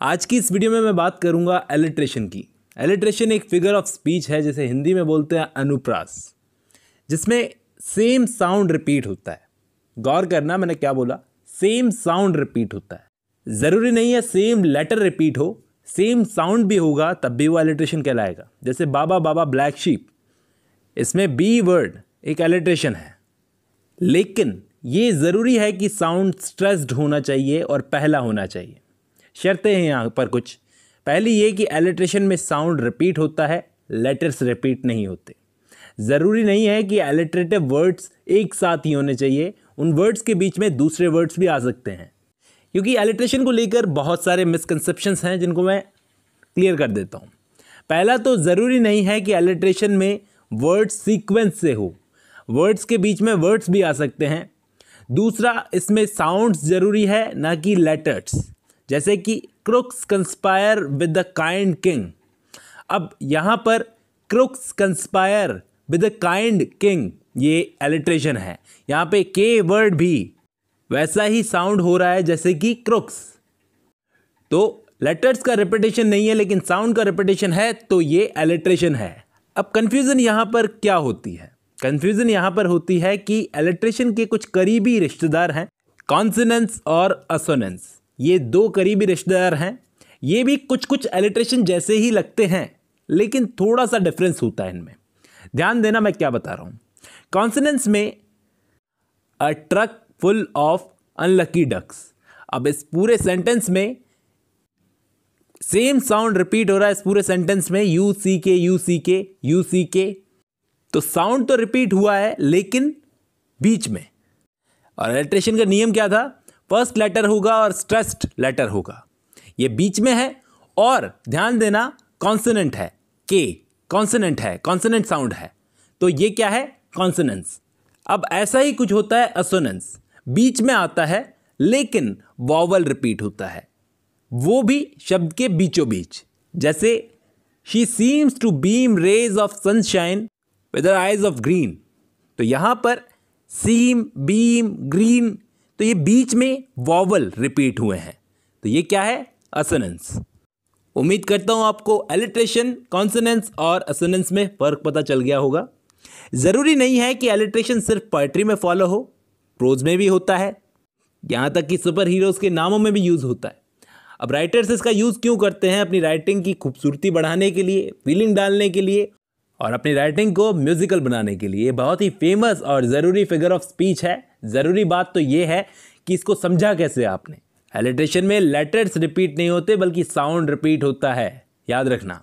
आज की इस वीडियो में मैं बात करूँगा एलिट्रेशन की। एलिट्रेशन एक फिगर ऑफ़ स्पीच है जिसे हिंदी में बोलते हैं अनुप्रास, जिसमें सेम साउंड रिपीट होता है। गौर करना मैंने क्या बोला? सेम साउंड रिपीट होता है। ज़रूरी नहीं है सेम लेटर रिपीट हो सेम साउंड भी होगा, तब भी वो एलिट्रेशन कहलाएगा। जैसे बाबा बाबा ब्लैक शीप इसमें बी वर्ड एक एलिट्रेशन है। लेकिन ये ज़रूरी है कि साउंड स्ट्रेस्ड होना चाहिए और पहला होना चाहिए। शर्तें हैं यहाँ पर कुछ। पहली ये कि एलिट्रेशन में साउंड रिपीट होता है लेटर्स रिपीट नहीं होते। ज़रूरी नहीं है कि एलिट्रेटिव वर्ड्स एक साथ ही होने चाहिए, उन वर्ड्स के बीच में दूसरे वर्ड्स भी आ सकते हैं। क्योंकि एलिट्रेशन को लेकर बहुत सारे मिसकंसेप्शंस हैं, जिनको मैं क्लियर कर देता हूँ। पहला तो ज़रूरी नहीं है कि एलिट्रेशन में वर्ड्स सीक्वेंस से हो। वर्ड्स के बीच में वर्ड्स भी आ सकते हैं। दूसरा, इसमें साउंड्स ज़रूरी है, ना कि लेटर्स जैसे कि crooks conspire with the kind king अब यहाँ पर crooks conspire with the kind king ये एलिट्रेशन है। यहाँ पे के वर्ड भी वैसा ही साउंड हो रहा है जैसे कि क्रुक्स तो लेटर्स का रिपीटेशन नहीं है, लेकिन साउंड का रिपीटेशन है तो ये एलिट्रेशन है। अब कंफ्यूजन यहाँ पर क्या होती है? कंफ्यूजन यहाँ पर होती है कि एलिट्रेशन के कुछ करीबी रिश्तेदार हैं कॉन्सिनेंस और असोनेंस ये दो करीबी रिश्तेदार हैं। ये भी कुछ कुछ एलिट्रेशन जैसे ही लगते हैं, लेकिन थोड़ा सा डिफरेंस होता है इनमें। ध्यान देना मैं क्या बता रहा हूँ। कॉन्सिनेंस में a truck full of unlucky ducks अब इस पूरे सेंटेंस में सेम साउंड रिपीट हो रहा है इस पूरे सेंटेंस में यू सी के यू सी के यू सी के तो साउंड तो रिपीट हुआ है, लेकिन बीच में। और एलिट्रेशन का नियम क्या था? फ़र्स्ट लेटर होगा और स्ट्रेस्ड लेटर होगा। ये बीच में है और ध्यान देना कॉन्सनेंट है। के कॉन्सनेंट है कॉन्सनेंट साउंड है। तो ये क्या है? कॉन्सोनेंस अब ऐसा ही कुछ होता है असोनेंस बीच में आता है, लेकिन वॉवल रिपीट होता है। वो भी शब्द के बीचों बीच जैसे she seems to beam rays of sunshine with eyes of green तो यहाँ पर सीम बीम ग्रीन तो ये बीच में वॉवल रिपीट हुए हैं। तो ये क्या है? असनेंस उम्मीद करता हूँ आपको एलिट्रेशन कॉन्सनेंस और असनेंस में फ़र्क पता चल गया होगा। ज़रूरी नहीं है कि एलिट्रेशन सिर्फ़ पोइट्री में फॉलो हो प्रोज में भी होता है। यहाँ तक कि सुपर हीरोज़ के नामों में भी यूज़ होता है। अब राइटर्स इसका यूज़ क्यों करते हैं अपनी राइटिंग की खूबसूरती बढ़ाने के लिए फीलिंग डालने के लिए और अपनी राइटिंग को म्यूजिकल बनाने के लिए? बहुत ही फ़ेमस और ज़रूरी फिगर ऑफ़ स्पीच है। ज़रूरी बात तो ये है कि इसको समझा कैसे आपने? एलिट्रेशन में लेटर्स रिपीट नहीं होते, बल्कि साउंड रिपीट होता है। याद रखना।